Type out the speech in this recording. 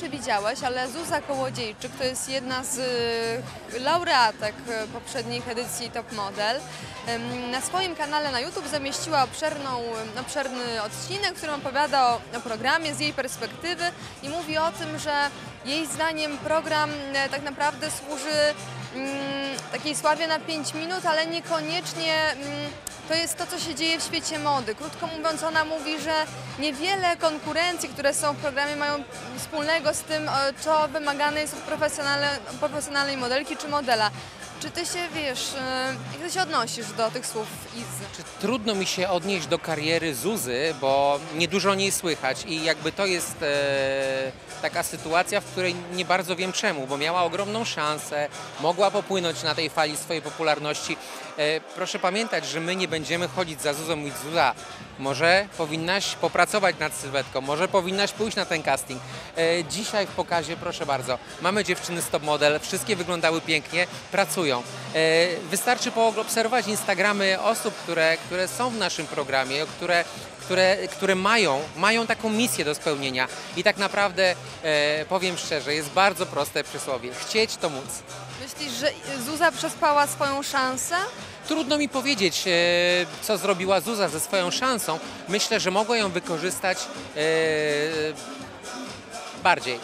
widziałeś, ale Zuza Kołodziejczyk to jest jedna z y, laureatek y, poprzednich edycji Top Model. Na swoim kanale na YouTube zamieściła obszerną, y, obszerny odcinek, w którym opowiada o, o programie z jej perspektywy i mówi o tym, że jej zdaniem program tak naprawdę służy mm, takiej sławie na 5 minut, ale niekoniecznie mm, to jest to, co się dzieje w świecie mody. Krótko mówiąc, ona mówi, że niewiele konkurencji, które są w programie, mają wspólnego z tym, e, co wymagane jest od profesjonalne, profesjonalnej modelki czy modela. Czy ty się, wiesz, e, jak ty się odnosisz do tych słów Izy? Czy trudno mi się odnieść do kariery Zuzy, bo niedużo o niej słychać i jakby to jest e, taka sytuacja, w której nie bardzo wiem czemu, bo miała ogromną szansę, mogła popłynąć na tej fali swojej popularności. E, proszę pamiętać, że my nie będziemy chodzić za Zuzą i Zuza, może powinnaś popracować nad sylwetką, może powinnaś pójść na ten casting. E, dzisiaj w pokazie, proszę bardzo, mamy dziewczyny stop model, wszystkie wyglądały pięknie, pracują. E, wystarczy poobserwować Instagramy osób, które, które są w naszym programie, które, które, które mają, mają taką misję do spełnienia. I tak naprawdę, e, powiem szczerze, jest bardzo proste przysłowie. Chcieć to móc. Myślisz, że Zuza przespała swoją szansę? Trudno mi powiedzieć, e, co zrobiła Zuza ze swoją szansą. Myślę, że mogła ją wykorzystać e, bardziej.